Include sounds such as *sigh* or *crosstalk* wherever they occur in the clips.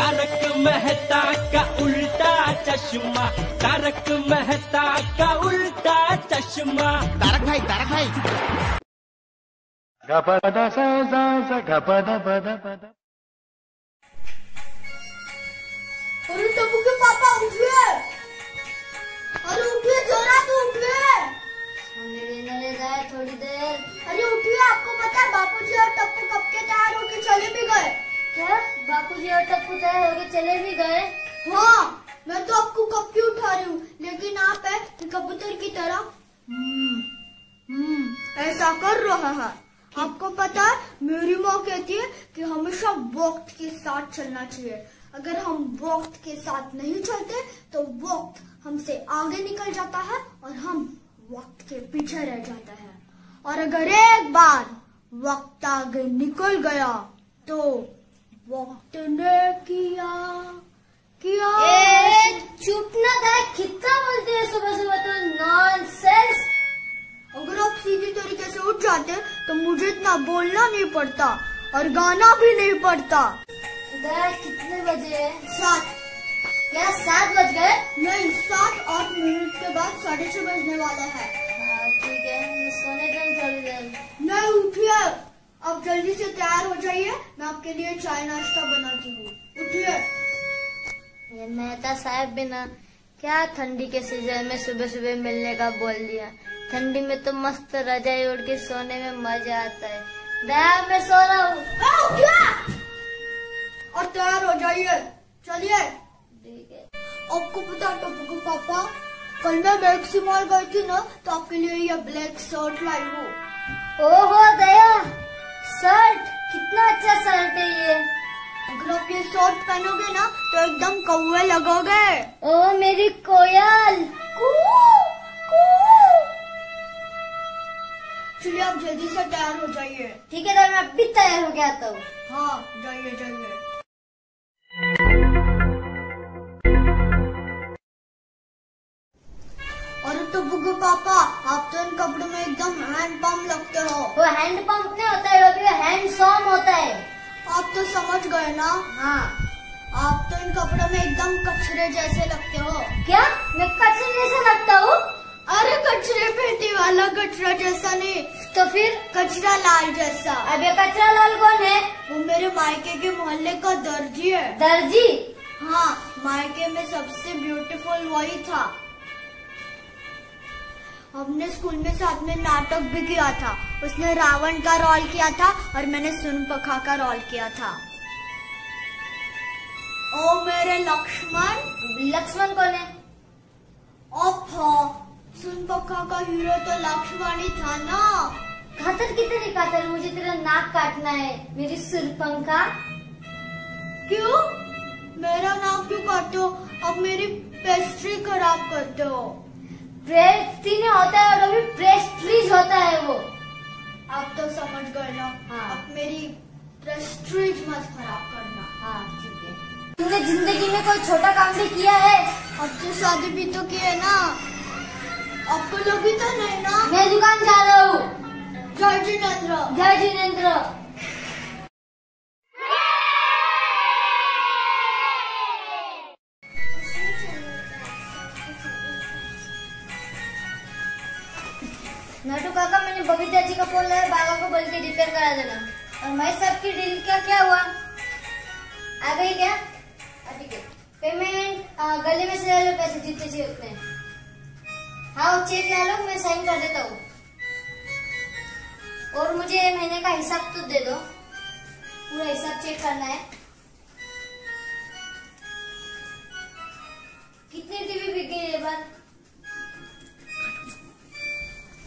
तारक मेहता का उल्टा चश्मा तारक मेहता का उल्टा चश्मा। तारक भाई तारक भाई। गपदा सा सा सा गपदा पदा पदा। अरे टप्पू के पापा उठिए अरे उठिए जरा तो उठिए। थोड़ी देर। अरे उठिए आपको पता है बापू जी और टप्पू कब के तैयार होके चले भी गए। क्या? बापूजी और टप्पू होके चले भी गए। हाँ मैं तो आपको कब उठा रही हूँ लेकिन आप है कबूतर की तरह। हम्म, हम्म, ऐसा कर रहा है। आपको पता है मेरी माँ कहती है कि हमेशा वक्त के साथ चलना चाहिए। अगर हम वक्त के साथ नहीं चलते तो वक्त हमसे आगे निकल जाता है और हम वक्त के पीछे रह जाता है। और अगर एक बार वक्त आगे निकल गया तो वक्त ने किया किया। ए, चुप ना कर कितना बोलते हैं सुबह सुबह तो नॉनसेंस अगर आप सीधी तरीके से उठ जाते तो मुझे इतना बोलना नहीं पड़ता और गाना भी नहीं पड़ता। कितने बजे सात। क्या सात बज गए? नहीं सात आठ मिनट के बाद साढ़े छह बजने वाला है। अब जल्दी से तैयार हो जाइए। मैं आपके लिए चाय नाश्ता बनाती हूँ। उठिए। ये मेहता साहब भी ना क्या ठंडी के सीज़न में सुबह सुबह मिलने का बोल दिया। ठंडी में तो मस्त रजाई उड़ के सोने में मज़ा आता है। दया मैं सो रहा हूँ। हाँ, और तैयार हो जाइए। चलिए। ठीक है। आपको पता है टप्पू के पापा कल मैं मैक्सी मॉल गई थी ना तो आपके लिए ये ब्लैक शर्ट लाई हूँ। ओहो दया! शर्ट? कितना अच्छा शर्ट है ये। अगर आप ये शर्ट पहनोगे ना तो एकदम कौवे लगोगे। ओ मेरी कोयल। कू, कू। चलिए आप जल्दी से तैयार हो जाइए। ठीक है तो मैं अभी तैयार हो गया तो। हूँ हाँ जाइए जाइए। अरे पापा। आप तो इन कपड़ों में एकदम हैंड पंप लगते हो। वो हैंड पंप नहीं होता है वो हैंड सॉम होता है। आप तो समझ गए ना? हाँ। आप तो इन कपड़ों में एकदम कचरे जैसे लगते हो। क्या? मैं कचरे जैसा लगता हूँ? अरे कचरे पेटी वाला कचरा जैसा नहीं तो फिर? कचरा लाल जैसा। अब ये कचरा लाल कौन है? वो मेरे मायके के मोहल्ले का दर्जी है। दर्जी? हाँ मायके में सबसे ब्यूटीफुल वही था। हमने स्कूल में साथ में नाटक भी किया था। उसने रावण का रोल किया था और मैंने सुनपखा का रोल किया था। ओ मेरे लक्ष्मण लक्ष्मण कौन है? ओफो सुनपखा का हीरो तो लक्ष्मण ही था ना। खातर कितने खातर मुझे तेरा नाक काटना है। मेरी सुरपंखा क्यों? मेरा नाम क्यों काटते हो अब मेरी पेस्ट्री खराब करते हो प्रेस्टी नहीं होता है और अभी प्रेस्ट्रीज होता है वो। आप तो समझ गए ना। हाँ। अब मेरी प्रेस्ट्रीज मत खराब करना। हाँ ठीक है। तूने ज़िंदगी में कोई छोटा काम भी किया है? अब तो शादी भी तो की है ना। आपको लगी तो नहीं ना। मैं दुकान जा रहा हूँ। जय जिनेन्द्र जय जिनेन्द्र बबीता जी का फ़ोन लाया बाबा को बोल के रिपेयर करा देना। और मैं सबकी डील का क्या हुआ? आ गई क्या? ठीक है। पेमेंट गले में से ले लो, पैसे जितने चाहिए उतने। हाँ चेक ला लो, मैं साइन कर देता हूँ। और मुझे महीने का हिसाब तो दे दो। पूरा हिसाब चेक करना है।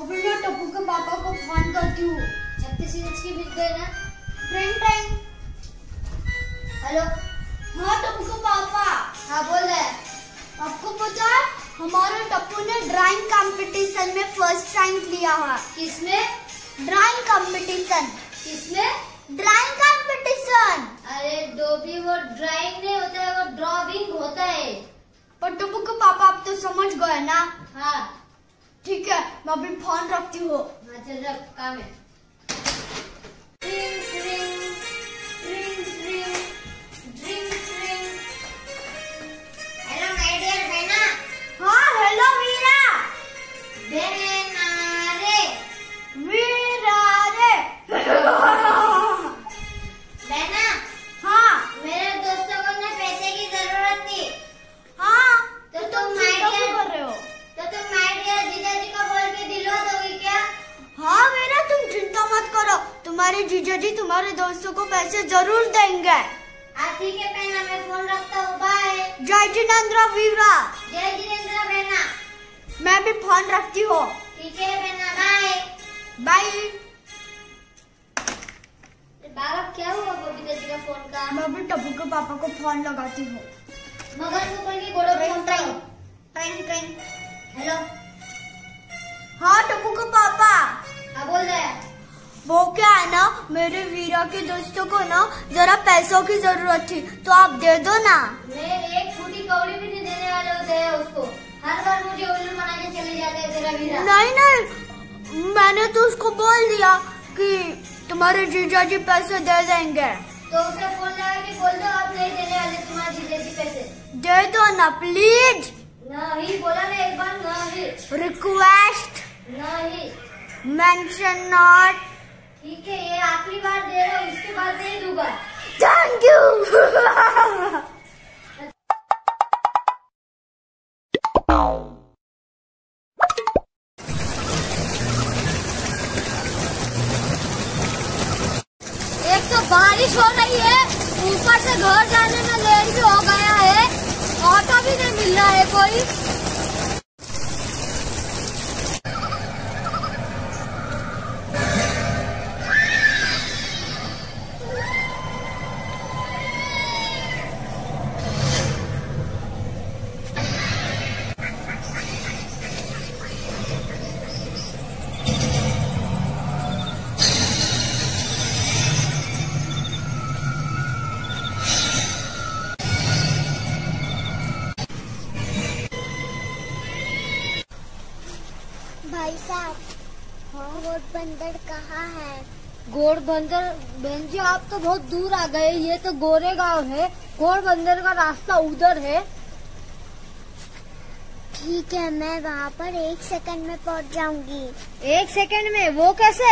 अब मैं टप्पू के पापा को फ़ोन करती हूँ। छत्तीस इंच की बिक गई ना, ट्रेन टाइम हेलो? हाँ टप्पू के पापा। हाँ बोल रहा आपको पता है, हमारे टप्पू ने ड्राइंग कंपटीशन में फ़र्स्ट रैंक लिया है। किसमें? ड्राइंग कंपटीशन किसमें? ड्राइंग कंपटीशन अरे डोबी वो ड्राइंग नहीं होता है, वो ड्राइंग होता है। पर टप्पू के पापा, आप तो समझ गए ना। हाँ। ठीक है मैं अभी फ़ोन रखती हूँ। काम है। *laughs* ring, ring, ring. दोस्तों को पैसे ज़रूर देंगे। ठीक है बहना मैं फ़ोन रखता हूँ। बाय जय जिनेन्द्र वीरा। जय जितेंद्र बहना मैं भी फ़ोन रखती हूँ। ठीक है बहना बाय बाय बाबा क्या हुआ बबीता जी का फ़ोन का? मैं भी टप्पू के पापा को फ़ोन लगाती हूँ। मगर को की गोड़ो का ट्रेन ट्रेन हेलो हाँ टप्पू के पापा। हाँ बोल रहा है। वो क्या है ना मेरे वीरा के दोस्तों को ना जरा पैसों की ज़रूरत थी तो आप दे दो ना। मैं एक छोटी कौड़ी भी नहीं देने वाले होते हैं उसको। हर बार मुझे उल्लू बना के चले जाते हैं तेरा वीरा। नहीं नहीं मैंने तो उसको बोल दिया कि तुम्हारे जीजा जी पैसे दे देंगे। तो उसे फ़ोन लगा के बोल दो आप नहीं देने वाले तुम्हारे जीजे जी पैसे। दे दो ना प्लीज़ नहीं बोला ना एक बार नहीं। रिक्वेस्ट नहीं। मेंशन नॉट ठीक है ये आखिरी बार दे रहा हूँ इसके बाद नहीं दूँगा। थैंक यू एक तो बारिश हो रही है ऊपर से घर जाने में लेट भी हो गया है। ऑटो भी नहीं मिल रहा है कोई। भाई साहब हाँ घोड़ बंदर कहाँ है? गोड़ बंदर बहन जी आप तो बहुत दूर आ गए। ये तो गोरे गाँव है। गोड़ बंदर का रास्ता उधर है। ठीक है मैं वहाँ पर एक सेकंड में पहुँच जाऊँगी। एक सेकंड में? वो कैसे?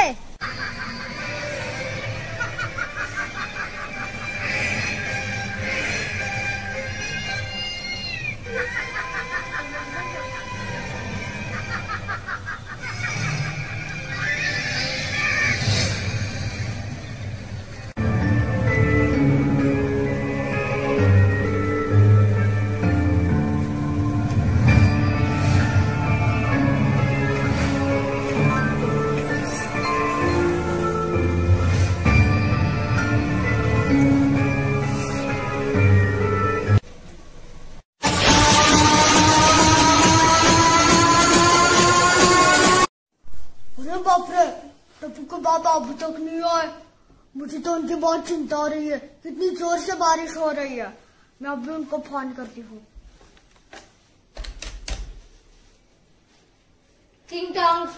चिंता हो रही है। कितनी ज़ोर से बारिश हो रही है। मैं अभी उनको फ़ोन करती हूँ। टिंग टोंग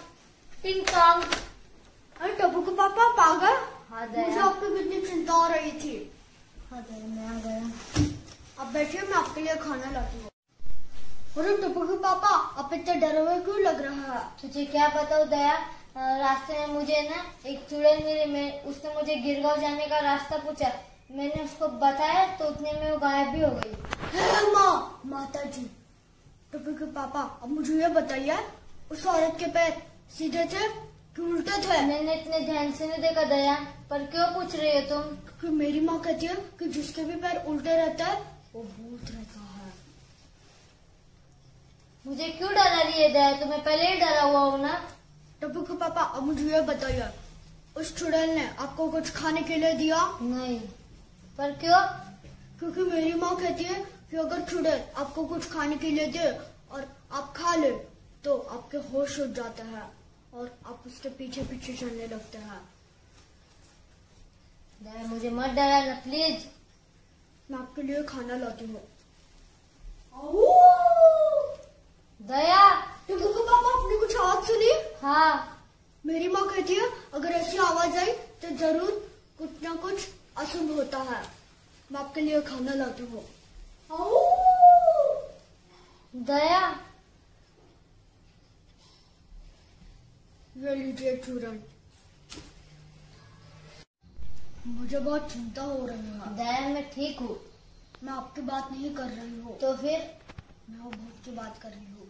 टिंग टोंग अरे टप्पू के पापा आप आ गए हाँ मुझे आपकी कितनी चिंता हो रही थी। हाँ दया मैं आ गया। अब बैठिए मैं आपके लिए खाना लाती हूँ। अरे टप्पू के पापा आप इतने डरे हुए क्यों लग रहा है? तुझे क्या बताओ दया? अ, रास्ते में मुझे ना एक चुड़ैल मिली मैं उसने मुझे गिरगांव जाने का रास्ता पूछा। मैंने उसको बताया तो उतने में वो गायब भी हो गई। माँ माता जी टप्पू के पापा अब मुझे ये बताइए उस औरत के पैर सीधे थे कि उल्टे थे? मैंने इतने ध्यान से नहीं देखा दया पर क्यों पूछ रही हो तुम? क्योंकि मेरी माँ कहती है कि जिसके भी पैर उल्टे रहता है वो भूत रहता है। मुझे क्यों डरा रही है दया? तुम्हें पहले ही डरा हुआ हूँ ना टप्पू के पापा अब मुझे ये बताइए उस चुड़ैल ने आपको कुछ खाने के लिए दिया? नहीं। पर क्यों? क्योंकि मेरी माँ कहती है कि अगर चुड़ैल आपको कुछ खाने के लिए दे और आप खा ले तो आपके होश उठ जाते हैं और आप उसके पीछे पीछे चलने लगते हैं। दया मुझे मत डराना प्लीज़ मैं आपके लिए खाना लाती हूँ। दया। पापा आपने कुछ आवाज़ सुनी? हाँ। मेरी माँ कहती है अगर ऐसी आवाज़ आई तो ज़रूर कुछ ना कुछ अशुभ होता है। मैं आपके लिए खाना लाती हूँ। दया। ये लीजिए चूरन। मुझे बहुत चिंता हो रही है। दया मैं ठीक हूँ। मैं आपकी बात नहीं कर रही हूँ। तो फिर? मैं वो भूत की बात कर रही हूँ।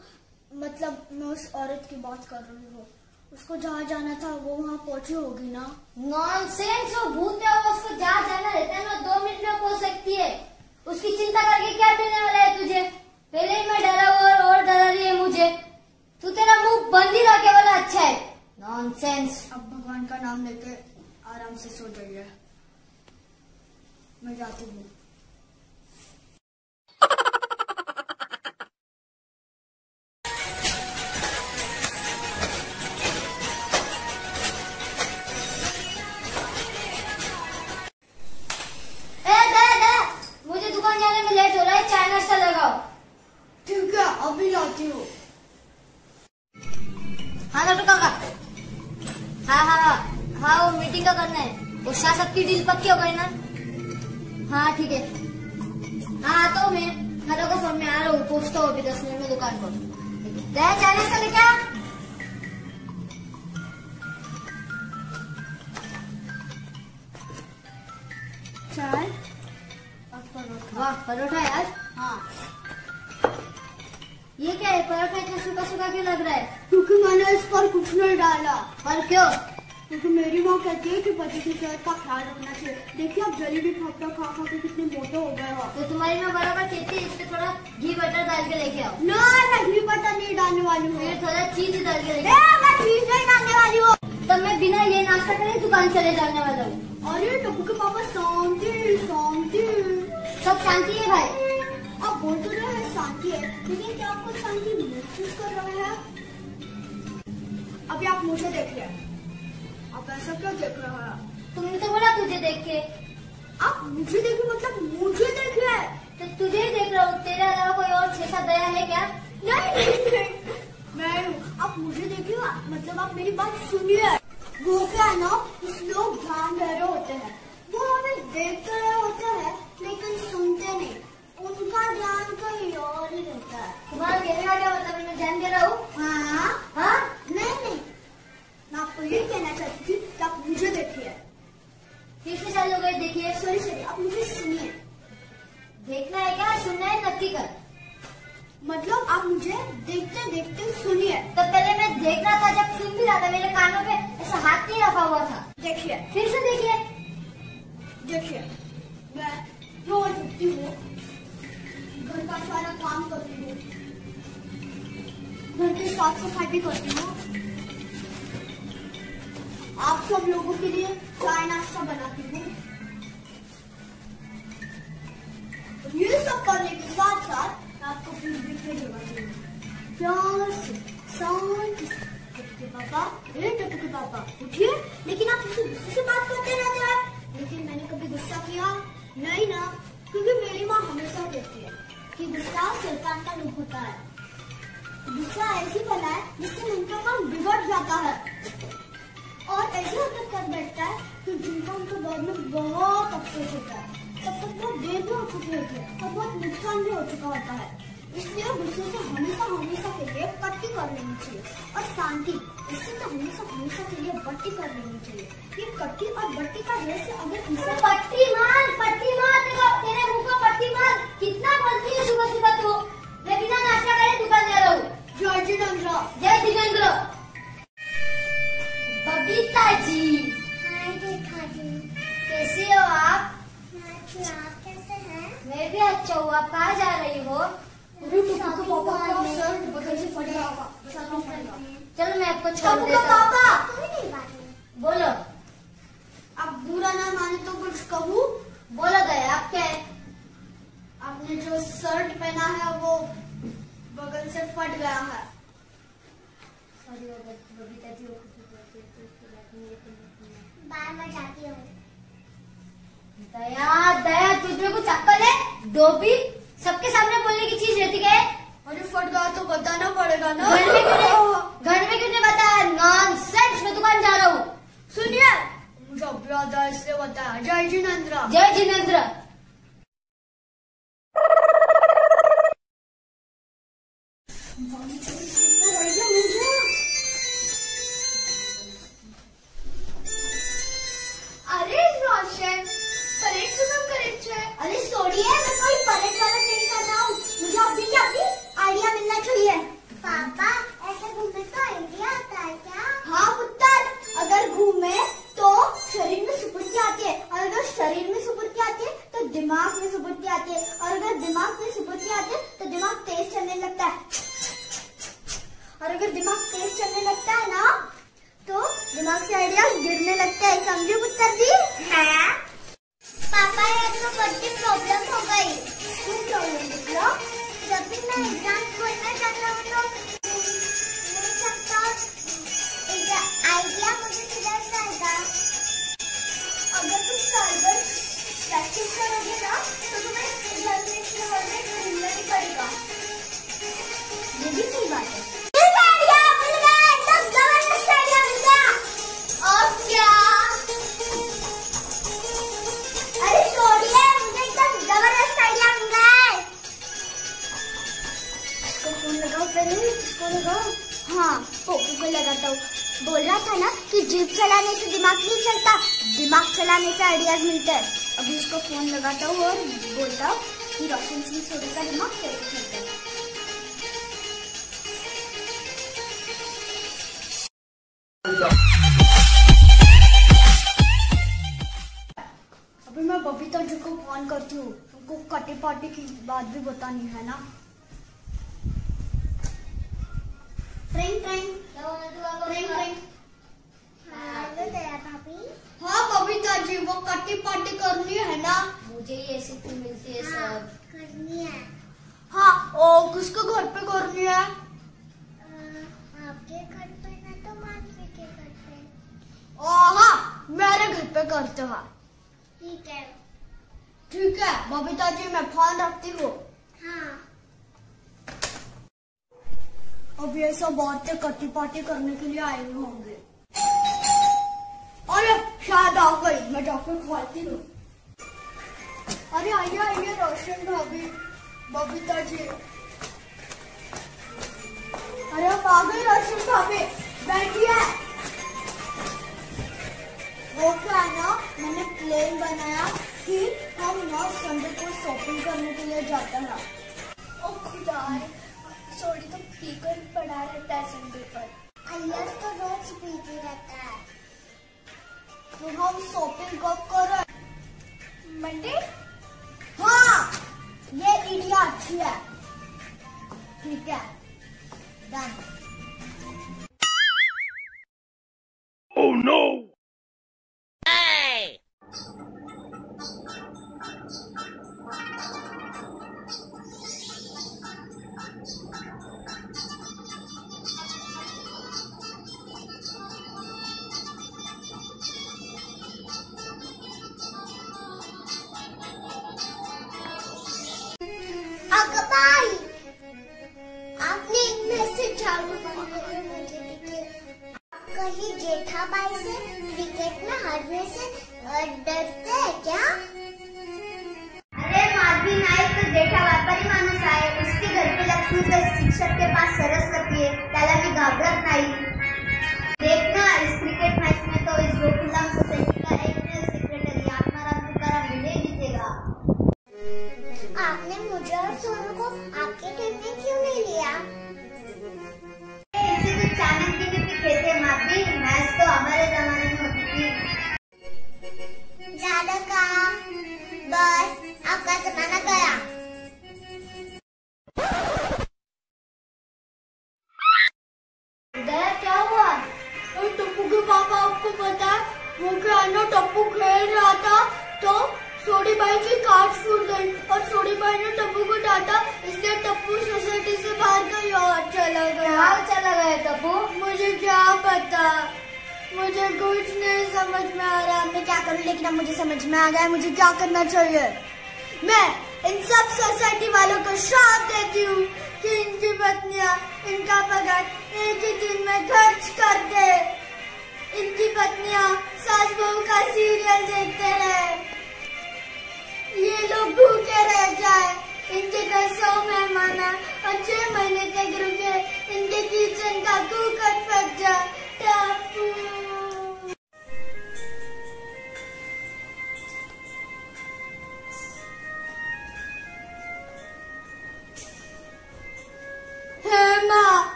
मतलब मैं उस औरत की बात कर रही हूँ। उसको जहाँ जाना था वो वहाँ पहुँची होगी ना? नॉनसेंस वो भूत है वो उसको जहाँ जाना रहता है ना दो मिनट में पहुँच सकती है। उसकी चिंता करके क्या मिलने वाला है तुझे? पहले ही मैं डरा हुआ और, और डरा रही है मुझे। तू तेरा मुँह बंद ही रखे वाला अच्छा है। नॉनसेंस अब भगवान का नाम लेके आराम से सो जाइए। मैं जाती हूँ। शासक की हो गई ना? हाँ ठीक है। हाँ आता हूँ मैं हेलो का फ़ोन में आ रहा हूँ पहुँचता हूँ अभी दस मिनट में दुकान पर चाय? परोठा वाह परोठा यार। हाँ। ये क्या है परोठा इतना सूखा सूखा क्यों लग रहा है? क्योंकि मैंने इस पर कुछ नहीं डाला। पर क्यों? क्योंकि मेरी माँ कहती है कि पति की सेहत का ख्याल रखना चाहिए। देखिए आप जलेबी खाकर खा खा के कितने मोटे हो गए हो तो तुम्हारी माँ बराबर कहती है इसमें थोड़ा घी बटर डाल के लेके आओ। ना मैं घी बटर नहीं डालने वाली हूँ। थोड़ा चीज़ डाल के लेके मैं चीज़ नहीं डालने वाली हूँ। तब मैं बिना ये नाश्ता करे दुकान चले जाने वाला हूँ। अरे टप्पू के पापा शांति शांति। सब शांति है भाई। आप बोल तो रहे हैं शांति है। लेकिन क्या आपको शांति महसूस कर रहे हैं? अभी आप मुझे देखिए आप ऐसा क्यों देख रहे हैं तुमने तो बोला तुझे देख के। आप मुझे देखिए मतलब मुझे देखिए तो तुझे ही देख रहा हूँ तेरे अलावा कोई और छह सात दया है क्या? नहीं नहीं नहीं। मैं हूँ। आप मुझे देखिए मतलब आप मेरी बात सुनिए। वो क्या है ना कुछ लोग ध्यान रहे होते हैं। वो हमें देख तो रहे होते हैं लेकिन सुनते नहीं। उनका ध्यान कहीं और ही रहता है। तुम्हारा कहने का क्या मतलब मैं ध्यान दे रहा हूँ। हाँ। हाँ? आपको ये कहना चाहती थी कि आप मुझे देखिए। फिर से चालू हो? गए देखिए। सॉरी सॉरी आप मुझे सुनिए। देखना है क्या? सुनना है नक्की कर। मतलब आप मुझे देखते देखते सुनिए। तो पहले मैं देख रहा था जब सुन भी रहा था मेरे कानों पे ऐसा हाथ नहीं रखा हुआ था। देखिए। फिर से देखिए। देखिए। मैं रोज उठती हूँ घर का सारा काम करती हूँ। घर की साफ़ सफ़ाई भी करती हूँ। आप सब लोगों के लिए चाय नाश्ता बनाती हूँ ये सब करने के साथ साथ आपको अपनी बिखरे जगाती हूँ। प्यार से शांति पापा ए टप्पू पापा, उठिए। लेकिन आप मुझसे गुस्से से बात करते रहते हैं लेकिन मैंने कभी गुस्सा किया नहीं ना, क्योंकि मेरी माँ हमेशा कहती है कि गुस्सा शैतान का रूप होता है। गुस्सा ऐसी बला है जिससे मन काम बिगड़ जाता है। और ऐसी हरकत कर बैठता है कि जिनका उनको बाद में बहुत अफसोस होता है। तब तक वो देर भी हो चुके होते हैं और बहुत नुकसान भी हो चुका होता है। इसलिए गुस्से से हमेशा हमेशा के लिए पट्टी कर लेनी चाहिए और शांति, इससे तो हमेशा हमेशा के लिए बट्टी कर लेनी चाहिए। ये पट्टी और बट्टी का जैसे अगर पट्टी मान पट्टी हूँ दया दया तुझ कुछ अक्कल है? डोबी सबके सामने बोलने की चीज़ रहती है? अरे फट गया तो बताना पड़ेगा ना। घर में क्यों घर में क्यों नहीं बताया? नॉन सेंस मैं दुकान जा रहा हूँ। सुनिए। मुझे अपराधा इसलिए बताया। जय जिनेन्द्र। जय जिनेन्द्र। करोगे ना तो तुम्हें एग्जामिनेशन हॉल में घूमना नहीं पड़ेगा। ये भी सही बात है। इसको इसको हाँ पोपू को लगाता हूँ। बोल रहा था ना कि जीप चलाने से दिमाग नहीं चलता, दिमाग चलाने से आइडियाज़ मिलते हैं। अभी इसको फ़ोन लगाता हूँ और बोलता हूँ कि रोशन सिंह सोडी का दिमाग कैसे चलता है। अभी मैं बबीता जी को फ़ोन करती हूँ। उनको कटी पार्टी की बात भी बतानी है ना। Train train train train hello Daya भाभी। हाँ बबीता जी वो कटी पार्टी करनी है ना। मुझे ये ऐसी क्यों मिलती है हाँ, सब। करनी है। हाँ ओ किसको घर पे करनी है? आपके घर पे ना तो मानवी के घर पे। ओ हाँ मेरे घर पे करते हैं। ठीक है। ठीक है बबीता जी मैं फ़ोन रखती हूँ। हाँ। अब ये सब औरतें कटी पार्टी करने के लिए आए हुए होंगे। आ गई मैं जाकर खोलती हूँ। अरे आइए आइए रोशन भाभी बबीता जी। अरे अब आ गई रोशन भाभी बैठिए। वो क्या है ना मैंने प्लेन बनाया कि हम ना संडे को शॉपिंग करने के लिए जाते हैं। ओ खुदा सॉरी तो पीकर पड़ा रहता है संडे पर। अय्यर तो रोज बिज़ी रहता है। तो हम शॉपिंग कब करें। मंडे? हाँ ये आइडिया अच्छी है। ठीक है डन कहीं जेठाबाई से? क्रिकेट में हारने से डरते हैं क्या? अरे माधवी नायक तो जेठा व्यापारी माणूस आहे उसके घर पे लक्ष्मी के शिक्षक के पास सरस्वती है। त्याला मी घाबरत नाही। देखना, इस क्रिकेट मैच में तो इस सोसाइटी वो क्या है टप्पू खेल रहा था तो सोडी भाई की कांच फूट गई और सोडी भाई ने टप्पू को डांटा इसलिए टप्पू सोसाइटी से बाहर कहीं और चला गया। चला गया टप्पू? मुझे क्या पता? मुझे कुछ नहीं समझ में आ रहा। मैं क्या करूँ? लेकिन अब मुझे समझ में आ गया मुझे क्या करना चाहिए। मैं इन सब सोसाइटी वालों को श्राप देती हूँ कि इनकी पत्नियाँ इनका पगार एक ही दिन में खर्च कर दे। इनकी पत्नियाँ सास बहू का सीरियल देखते रहे ये लोग भूखे रह जाए। इनके घर सौ मेहमान आए और छह महीने तक रुके इनके किचन का कुकर फट जाए टापू।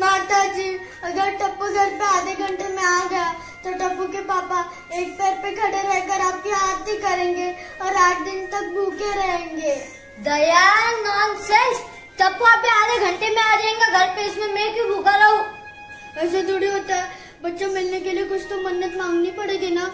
माता जी अगर टप्पू घर पे आधे घंटे में आ गया। तो टप्पू के पापा एक पैर पे खड़े रहकर आपकी आरती करेंगे और आठ दिन तक भूखे रहेंगे। दया नॉनसेंस टप्पू आप आधे घंटे में आ जाएँगे घर पे इसमें मैं क्यों भूखा रहूँ? ऐसा थोड़ी होता है। बच्चों मिलने के लिए कुछ तो मन्नत मांगनी पड़ेगी ना?